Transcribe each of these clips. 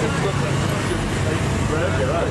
Bread, yeah, right.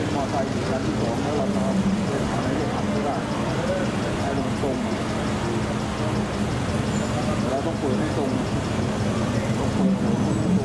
งนะครับถ้าเป็นมอไซค์ชั้นที่สองแล้วเราทำเป็นอะไรที่ทำไม่ได้ให้มันตรงเราต้องเปิดให้ตรงต้องเปิดหัว